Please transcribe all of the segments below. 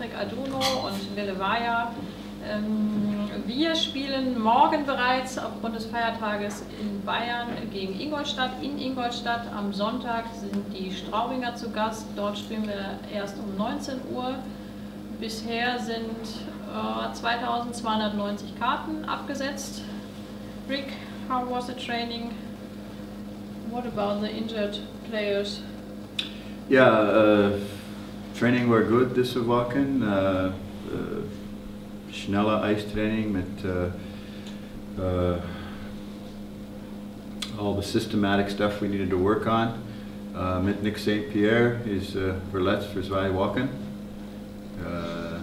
Rick Aduno und Lille Vaya. Ähm, wir spielen morgen bereits aufgrund des Feiertages in Bayern gegen Ingolstadt. In Ingolstadt am Sonntag sind die Straubinger zu Gast. Dort spielen wir erst um 19 Uhr. Bisher sind äh, 2290 Karten abgesetzt. Rick, how was the training? What about the injured players? Yeah, uh, training were good this Wochen. Uh, uh, schneller Eistraining mit uh, uh, all the systematic stuff we needed to work on. Uh, mit Nick St. Pierre is uh, für zwei Wochen. Uh,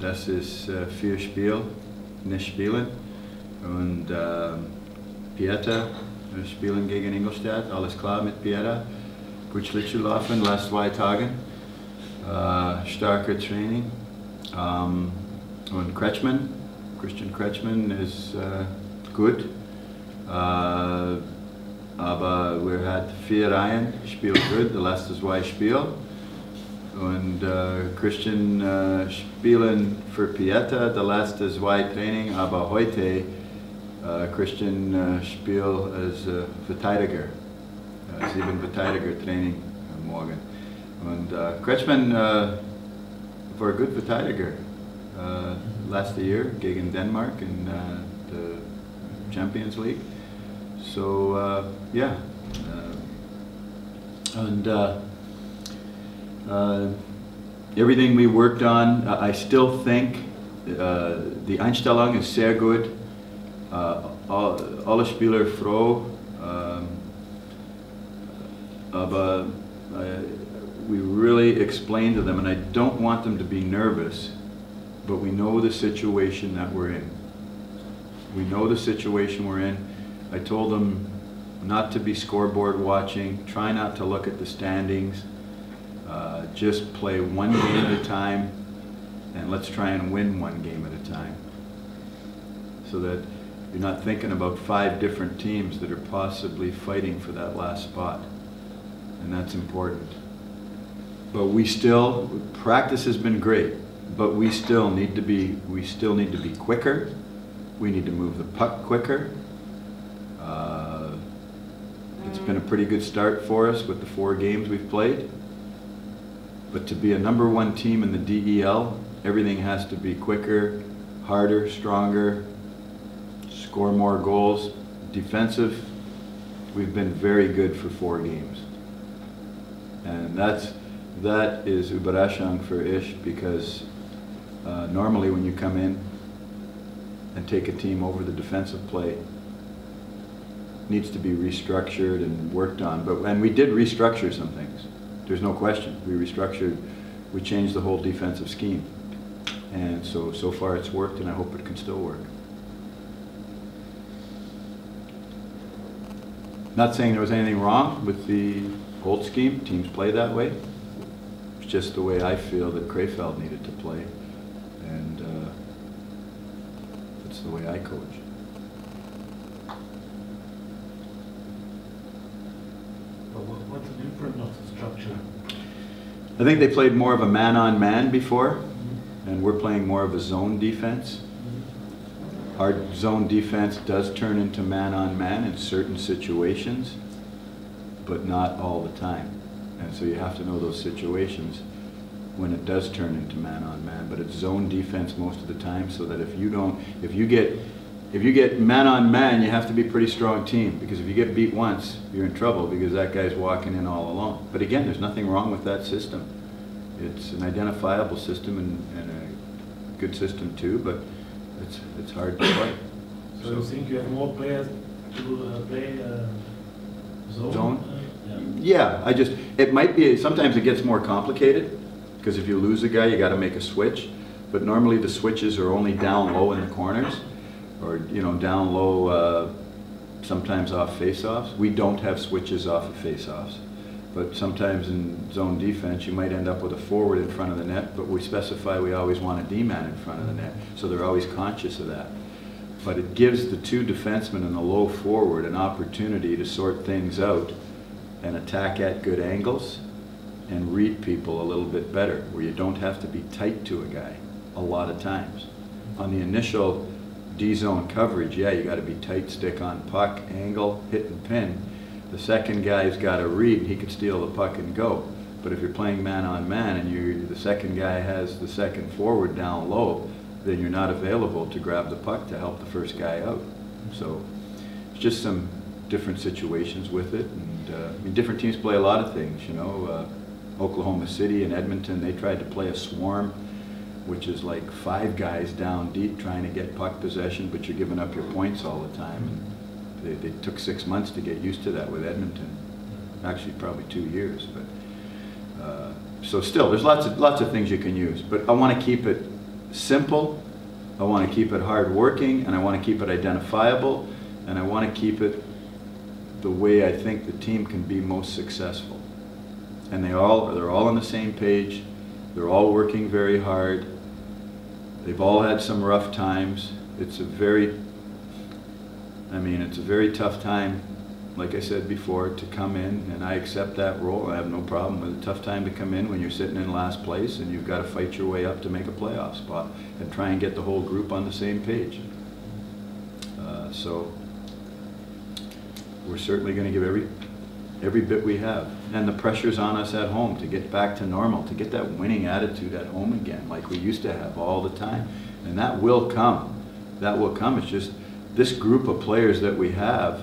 das ist uh, vier Spiel, nicht spielen. Und uh, Pietta, gegen Ingolstadt, alles klar mit Pietta. Gut Schlittschuh last zwei Tagen. Uh, starker Training. Um, und Kretschmann, Christian Kretschmann is uh, gut. Uh, aber wir hatten vier Reihen, spielt gut, das letzte zwei Spiel. Und uh, Christian uh, spielen für Pietta, das letzte zwei Training, aber heute uh, Christian uh, spielt als Verteidiger. Sieben Verteidiger Training morgen. Und uh, Kretschmann uh, war guter Verteidiger. Uh, last year gegen Denmark in uh, the Champions League. So uh, yeah, uh, and uh, uh, everything we worked on, I still think the Einstellung is sehr good. All- alle Spieler froh. Um, aber we really explain to them, and I don't want them to be nervous, but we know the situation that we're in. We know the situation we're in. I told them not to be scoreboard watching, try not to look at the standings, uh, just play one game at a time, and let's try and win one game at a time. So that you're not thinking about five different teams that are possibly fighting for that last spot. And that's important. But we still, practice has been great, but we still need to be, we still need to be quicker. We need to move the puck quicker. Uh, It's been a pretty good start for us with the four games we've played. But to be a number one team in the DEL, everything has to be quicker, harder, stronger, score more goals. Defensive, we've been very good for four games. And that's, that is Überraschung for Ish because uh, normally when you come in and take a team over the defensive play, needs to be restructured and worked on. But, and we did restructure some things. There's no question. We restructured, we changed the whole defensive scheme. And so, so far it's worked and I hope it can still work. Not saying there was anything wrong with the old scheme, teams play that way. Just the way I feel that Krefeld needed to play. And uh, it's the way I coach. But what, what's the difference of the structure? I think they played more of a man-on-man before, and we're playing more of a zone defense. Our zone defense does turn into man-on-man in certain situations, but not all the time. And so you have to know those situations when it does turn into man-on-man. But it's zone defense most of the time, so that if you don't, if you get, if you get man-on-man, you have to be a pretty strong team, because if you get beat once, you're in trouble, because that guy's walking in all alone. But again, there's nothing wrong with that system. It's an identifiable system and, and a good system too, but it's, it's hard to play. So you think you have more players to uh, play uh, zone? Zone? Yeah. I just, it might be, sometimes it gets more complicated, because if you lose a guy, you gotta make a switch. But normally the switches are only down low in the corners, or, you know, down low, uh, sometimes off face-offs. We don't have switches off of face-offs. But sometimes in zone defense, you might end up with a forward in front of the net, but we specify we always want a D-man in front of the net, so they're always conscious of that. But it gives the two defensemen and the low forward an opportunity to sort things out and attack at good angles and read people a little bit better, where you don't have to be tight to a guy a lot of times. On the initial D-zone coverage, yeah, you gotta be tight, stick on puck, angle, hit and pin. The second guy's gotta read, and he can steal the puck and go. But if you're playing man-on-man and you, the second guy has the second forward down low, then you're not available to grab the puck to help the first guy out. So, it's just some different situations with it, uh, I mean, different teams play a lot of things, you know. Uh, Oklahoma City and Edmonton, they tried to play a swarm, which is like five guys down deep trying to get puck possession, but you're giving up your points all the time. And they, they took six months to get used to that with Edmonton. Actually, probably two years, but. Uh, so still, there's lots of lots of things you can use, but I want to keep it simple. I want to keep it hard working, and I want to keep it identifiable, and I want to keep it the way I think the team can be most successful. And they all they're all on the same page. They're all working very hard. They've all had some rough times. It's a very I mean, it's a very tough time like I said before, to come in, and I accept that role. I have no problem with a Tough time to come in when you're sitting in last place and you've got to fight your way up to make a playoff spot and try and get the whole group on the same page. Uh, so we're certainly going to give every every bit we have. And the pressure's on us at home to get back to normal, to get that winning attitude at home again, like we used to have all the time. And that will come. That will come. It's just this group of players that we have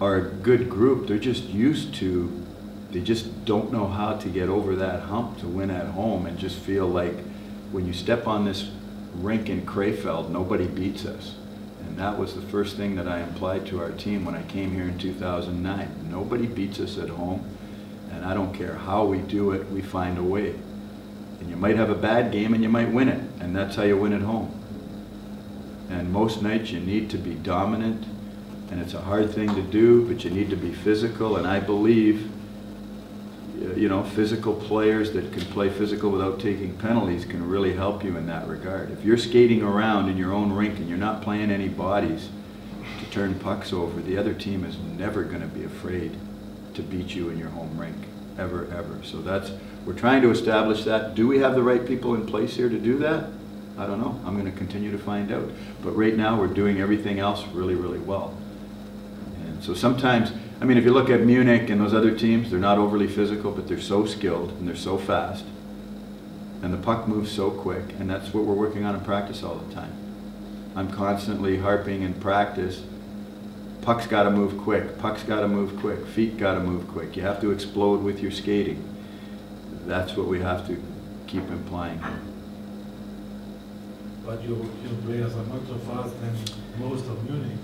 are a good group. They're just used to, they just don't know how to get over that hump to win at home and just feel like when you step on this rink in Krefeld, nobody beats us. And that was the first thing that I implied to our team when I came here in 2009. Nobody beats us at home, and I don't care how we do it, we find a way. And you might have a bad game and you might win it, and that's how you win at home. And most nights you need to be dominant and it's a hard thing to do, but you need to be physical, and I believe, you know, physical players that can play physical without taking penalties can really help you in that regard. If you're skating around in your own rink and you're not playing any bodies to turn pucks over, the other team is never going to be afraid to beat you in your home rink, ever, ever. So that's, we're trying to establish that. Do we have the right people in place here to do that? I don't know. I'm going to continue to find out. But right now, we're doing everything else really, really well. And so sometimes, I mean, if you look at Munich and those other teams, they're not overly physical, but they're so skilled and they're so fast. And the puck moves so quick, and that's what we're working on in practice all the time. I'm constantly harping in practice, puck's got to move quick, puck's got to move quick, feet got to move quick. You have to explode with your skating. That's what we have to keep implying. But your, your players are not so fast than most of Munich.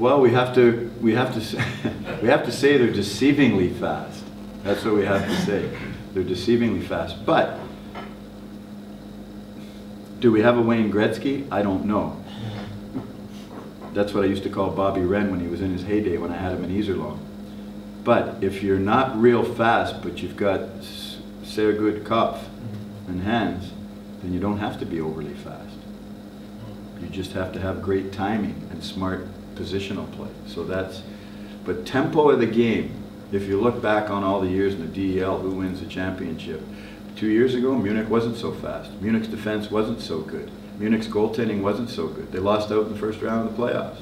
Well, we have to we have to say, we have to say they're deceivingly fast. That's what we have to say. They're deceivingly fast. But do we have a Wayne Gretzky? I don't know. That's what I used to call Bobby Wren when he was in his heyday when I had him in Iserlohn. But if you're not real fast, but you've got sehr good Kopf and hands, then you don't have to be overly fast. You just have to have great timing and smart positional play. So that's, but tempo of the game, if you look back on all the years in the DEL, who wins the championship? Two years ago, Munich wasn't so fast. Munich's defense wasn't so good. Munich's goaltending wasn't so good. They lost out in the first round of the playoffs.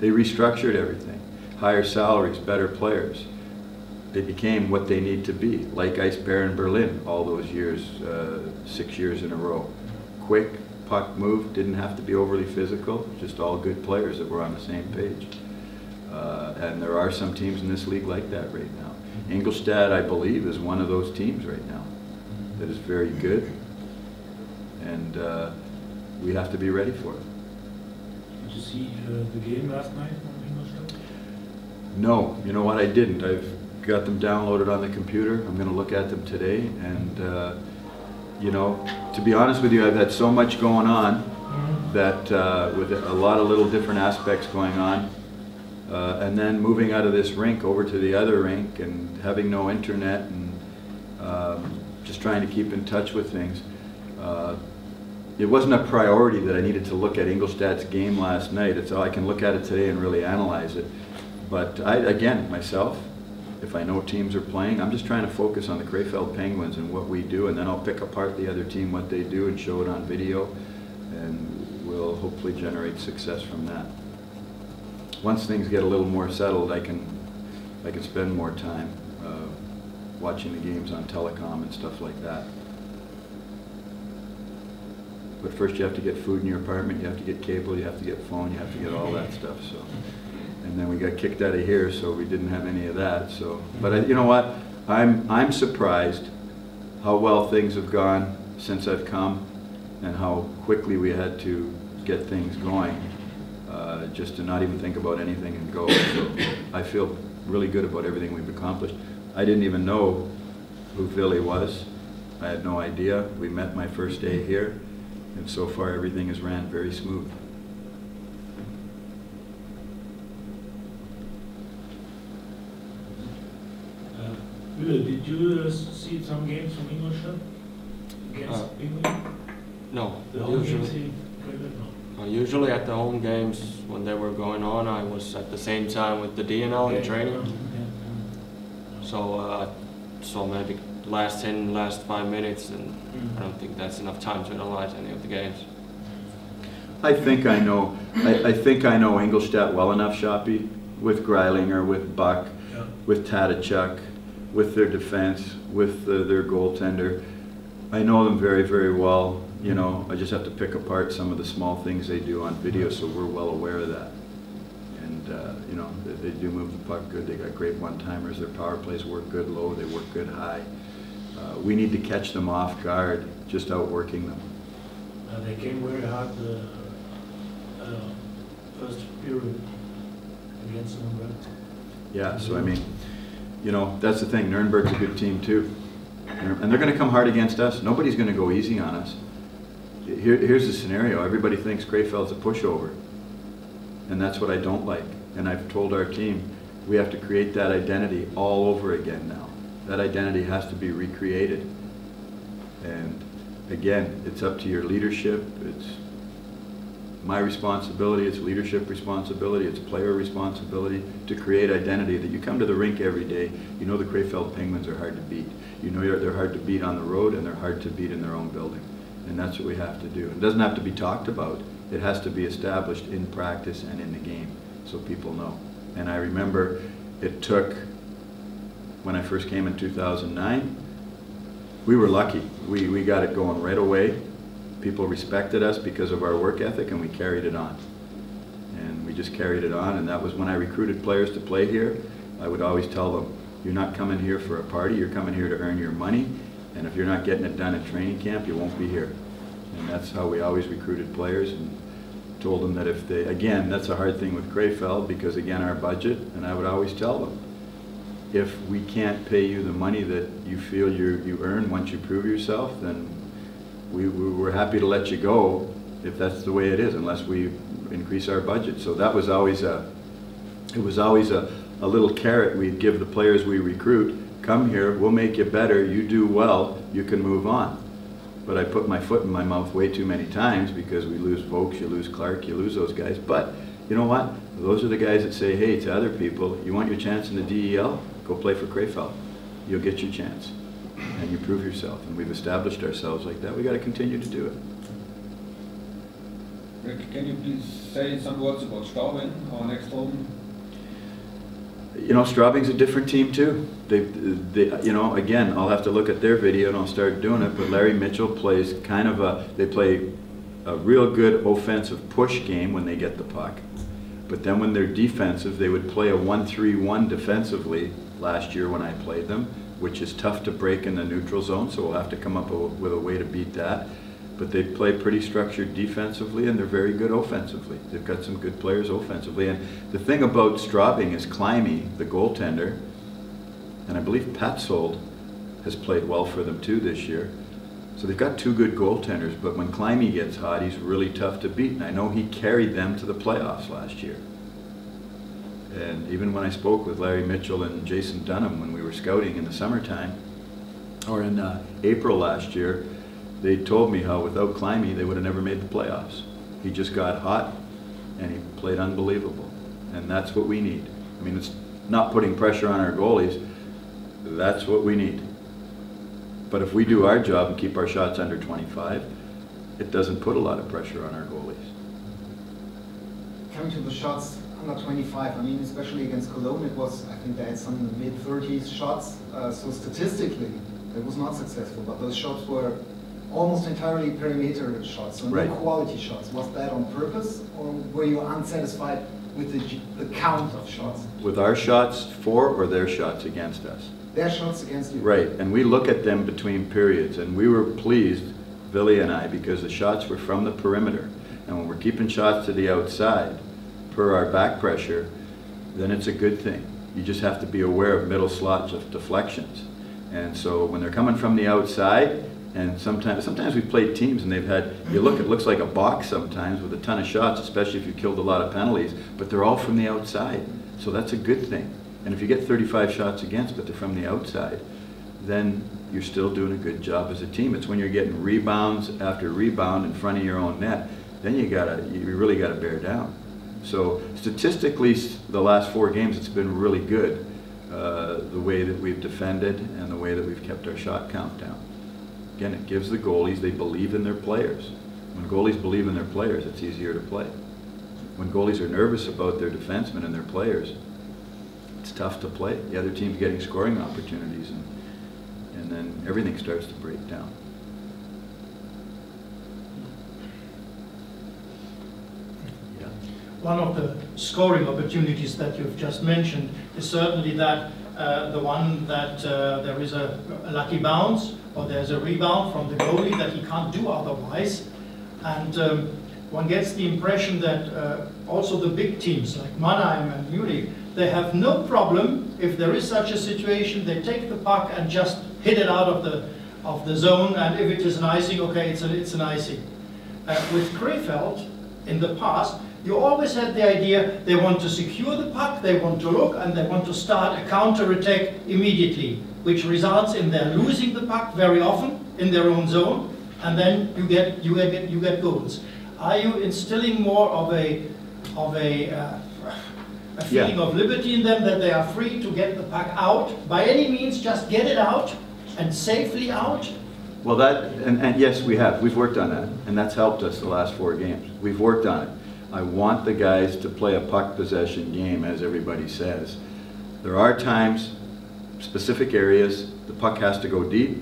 They restructured everything. Higher salaries, better players. They became what they need to be, like Eisbären Berlin all those years, uh, six years in a row. Quick, puck move, didn't have to be overly physical, just all good players that were on the same page. Uh, and there are some teams in this league like that right now. Ingolstadt, I believe, is one of those teams right now that is very good. And uh, we have to be ready for it. Did you see uh, the game last night on Ingolstadt? No, you know what, I didn't. I've got them downloaded on the computer. I'm going to look at them today and uh, you know, to be honest with you, I've had so much going on that uh, with a lot of little different aspects going on. Uh, and then moving out of this rink over to the other rink and having no internet and um, just trying to keep in touch with things. Uh, it wasn't a priority that I needed to look at Ingolstadt's game last night. It's all I can look at it today and really analyze it. But I, again, myself, if I know teams are playing, I'm just trying to focus on the Krefeld Penguins and what we do, and then I'll pick apart the other team, what they do, and show it on video, and we'll hopefully generate success from that. Once things get a little more settled, I can, I can spend more time uh, watching the games on telecom and stuff like that. But first you have to get food in your apartment, you have to get cable, you have to get phone, you have to get all that stuff, so. And then we got kicked out of here, so we didn't have any of that, so. But I- you know what? I'm, I'm surprised how well things have gone since I've come and how quickly we had to get things going, uh, just to not even think about anything and go. So I feel really good about everything we've accomplished. I didn't even know who Philly was. I had no idea. We met my first day here, and so far everything has ran very smooth. Uh, Uwe, did you uh, see some games from Ingolstadt against Uh, England? No, The usually, in No. uh, usually at the home games when they were going on, I was at the same time with the DNL in training. Yeah, yeah. So, uh, so maybe last 10, last five minutes, and Mm. I don't think that's enough time to analyze any of the games. I think I know, I, I think I know Ingolstadt well enough, Shoppy, with Greilinger, with Buck, Yeah. with Tadachuk, with their defense, with uh, their goaltender. I know them very, very well, you know, I just have to pick apart some of the small things they do on video, so we're well aware of that. And, uh, you know, they, they do move the puck good, they got great one-timers, their power plays work good low, they work good high. Uh, We need to catch them off guard, just outworking them. Uh, they came very hard the uh, first period against them, right? Yeah, so I mean, you know, that's the thing, Nuremberg's a good team too. And they're gonna come hard against us, nobody's gonna go easy on us. Here, here's the scenario, everybody thinks Krefeld's a pushover. And that's what I don't like. And I've told our team, we have to create that identity all over again now. That identity has to be recreated. And again, it's up to your leadership, it's my responsibility, it's leadership responsibility, it's player responsibility to create identity that you come to the rink every day, you know the Krefeld Penguins are hard to beat. You know they're hard to beat on the road and they're hard to beat in their own building. And that's what we have to do. It doesn't have to be talked about, it has to be established in practice and in the game so people know. And I remember it took, when I first came in 2009, we were lucky. We, we got it going right away. People respected us because of our work ethic, and we carried it on. And we just carried it on, and that was when I recruited players to play here. I would always tell them, you're not coming here for a party, you're coming here to earn your money, and if you're not getting it done at training camp, you won't be here. And that's how we always recruited players, and told them that if they, again, that's a hard thing with Krefeld, because again, our budget, and I would always tell them, if we can't pay you the money that you feel you, you earn once you prove yourself, then we, we- we're happy to let you go if that's the way it is, unless we increase our budget. So that was always a, it was always a, a little carrot we'd give the players we recruit, come here, we'll make you better, you do well, you can move on. But I put my foot in my mouth way too many times because we lose Vokes, you lose Clark, you lose those guys. But you know what? Those are the guys that say, hey, to other people, you want your chance in the DEL? Go play for Krefeld. You'll get your chance. And you prove yourself. And we've established ourselves like that. We've got to continue to do it. Rick, can you please say some words about Straubing, our next home? You know, Straubing's a different team too. They, they, you know, again, I'll have to look at their video and I'll start doing it, but Larry Mitchell plays kind of a, they play a real good offensive push game when they get the puck. But then when they're defensive, they would play a 1-3-1 defensively last year when I played them, which is tough to break in the neutral zone, so we'll have to come up with a way to beat that. But they play pretty structured defensively and they're very good offensively. They've got some good players offensively. And the thing about Straubing is Climie, the goaltender, and I believe Pätzold has played well for them too this year. So they've got two good goaltenders, but when Climie gets hot, he's really tough to beat. And I know he carried them to the playoffs last year. And even when I spoke with Larry Mitchell and Jason Dunham when we were scouting in the summertime, or in uh, April last year, they told me how without Climie they would have never made the playoffs. He just got hot and he played unbelievable. And that's what we need. I mean, it's not putting pressure on our goalies, That's what we need. But if we do our job and keep our shots under 25, it doesn't put a lot of pressure on our goalies. Coming to the shots under 25, I mean, especially against Cologne, it was, I think they had some mid 30s shots. Uh, so statistically, it was not successful, but those shots were almost entirely perimeter shots, so Right. no quality shots. Was that on purpose, or were you unsatisfied with the, the count of shots? With our shots for or their shots against us? Their shots against you. Right, and we look at them between periods, and we were pleased, Billy and I, because the shots were from the perimeter. And when we're keeping shots to the outside, per our back pressure, then it's a good thing. You just have to be aware of middle slots of deflections. And so when they're coming from the outside, and sometimes, sometimes we've played teams and they've had, you look, it looks like a box sometimes with a ton of shots, especially if you killed a lot of penalties, but they're all from the outside. So that's a good thing. And if you get 35 shots against, but they're from the outside, then you're still doing a good job as a team. It's when you're getting rebounds after rebound in front of your own net, then you gotta, you really gotta bear down. So statistically, the last four games, it's been really good, uh, the way that we've defended and the way that we've kept our shot count down. Again, it gives the goalies, they believe in their players. When goalies believe in their players, it's easier to play. When goalies are nervous about their defensemen and their players, it's tough to play. The other team's getting scoring opportunities and, and then everything starts to break down. Yeah. One of the scoring opportunities that you've just mentioned is certainly that, uh, the one that uh, there is a a lucky bounce or there's a rebound from the goalie that he can't do otherwise. And um, one gets the impression that uh, also the big teams like Mannheim and Munich, they have no problem if there is such a situation, they take the puck and just hit it out of the, of the zone and if it is an icing, okay, it's, a, it's an icing. Uh, with Krefeld, in the past, you always had the idea they want to secure the puck, they want to look, and they want to start a counter-attack immediately, which results in their losing the puck very often in their own zone, and then you get you get you get goals. Are you instilling more of a of a uh, a feeling Yeah. of liberty in them that they are free to get the puck out by any means? Just get it out and safely out. Well, that, and, and yes, we have. We've worked on that, and that's helped us the last four games. We've worked on it. I want the guys to play a puck possession game, as everybody says. There are times, specific areas, the puck has to go deep,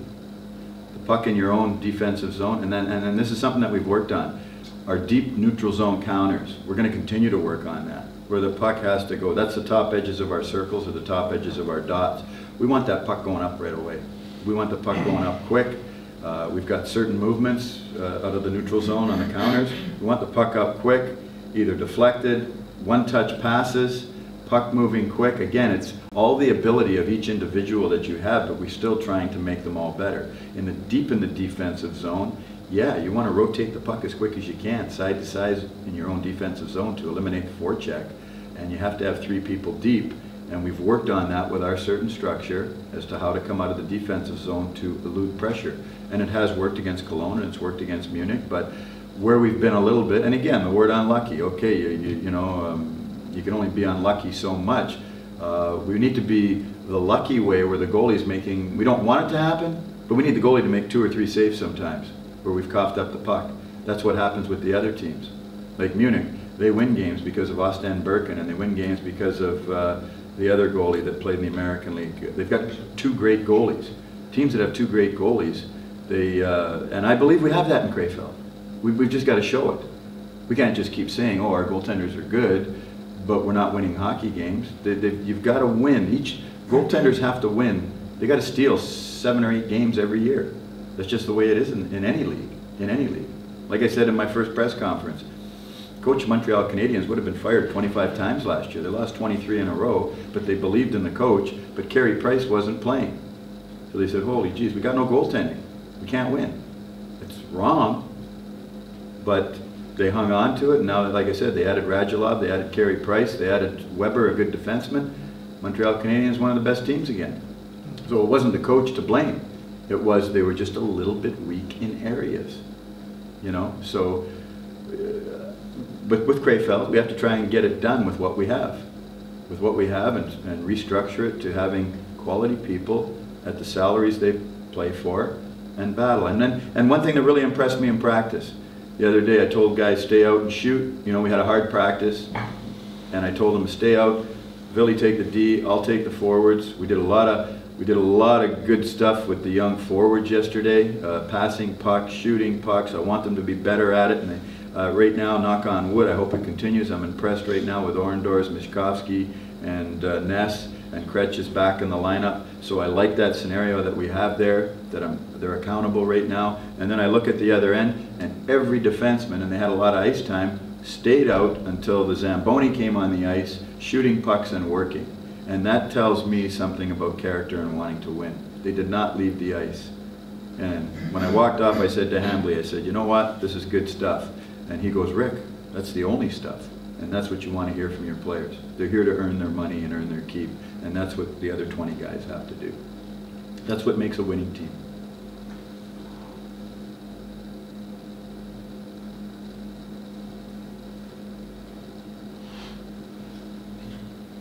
the puck in your own defensive zone, and then, and then this is something that we've worked on. Our deep neutral zone counters, we're gonna continue to work on that, where the puck has to go. That's the top edges of our circles or the top edges of our dots. We want that puck going up right away. We want the puck going up quick. Uh, We've got certain movements uh, out of the neutral zone on the counters. We want the puck up quick, either deflected, one-touch passes, puck moving quick. Again, it's all the ability of each individual that you have, but we're still trying to make them all better. In the deep in the defensive zone, yeah, you want to rotate the puck as quick as you can, side to side in your own defensive zone to eliminate the forecheck. And you have to have three people deep. And we've worked on that with our certain structure as to how to come out of the defensive zone to elude pressure. And it has worked against Cologne and it's worked against Munich, but where we've been a little bit, and again, the word unlucky, okay, you, you, you know, um, you can only be unlucky so much. Uh, we need to be the lucky way where the goalie's making, we don't want it to happen, but we need the goalie to make two or three saves sometimes, where we've coughed up the puck. That's what happens with the other teams. Like Munich, they win games because of aus den Birken, and they win games because of uh, the other goalie that played in the American League. They've got two great goalies. Teams that have two great goalies, they, uh, and I believe we have that in Krefeld. We, we've just got to show it. We can't just keep saying, oh, our goaltenders are good, but we're not winning hockey games. They, they, you've got to win. Each goaltenders have to win. They got to steal seven or eight games every year. That's just the way it is in, in any league. In any league. Like I said in my first press conference, Coach Montreal Canadiens would have been fired 25 times last year. They lost 23 in a row, but they believed in the coach. But Carey Price wasn't playing, so they said, "Holy jeez, we got no goaltending. We can't win." It's wrong, but they hung on to it, now, like I said, they added Radulov, they added Carey Price, they added Weber, a good defenseman. Montreal Canadiens, one of the best teams again. So it wasn't the coach to blame. It was they were just a little bit weak in areas, you know. So, uh, but with Krefeld, we have to try and get it done with what we have, with what we have, and, and restructure it to having quality people at the salaries they play for and battle. And then, and one thing that really impressed me in practice, the other day I told guys stay out and shoot. You know, we had a hard practice, and I told them to stay out. Billy take the D, I'll take the forwards. We did a lot of we did a lot of good stuff with the young forwards yesterday, uh, passing pucks, shooting pucks. I want them to be better at it. And they, uh, right now, knock on wood, I hope it continues. I'm impressed right now with Orendorz, Mishkovsky, and uh, Ness, and Kretsch is back in the lineup. So I like that scenario that we have there, that I'm, they're accountable right now. And then I look at the other end, and every defenseman, and they had a lot of ice time, stayed out until the Zamboni came on the ice, shooting pucks and working. And that tells me something about character and wanting to win. They did not leave the ice. And when I walked off, I said to Hambley, I said, you know what, this is good stuff. And he goes, Rick, that's the only stuff. And that's what you want to hear from your players. They're here to earn their money and earn their keep. And that's what the other 20 guys have to do. That's what makes a winning team.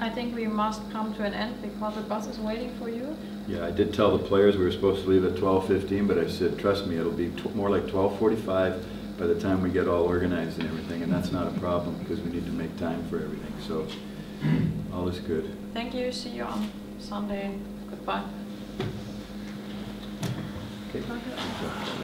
I think we must come to an end because the bus is waiting for you. Yeah, I did tell the players we were supposed to leave at 12:15, but I said, trust me, it'll be more like 12:45 by the time we get all organized and everything, and that's not a problem because we need to make time for everything. So all is good. Thank you. See you on Sunday. Goodbye. Okay.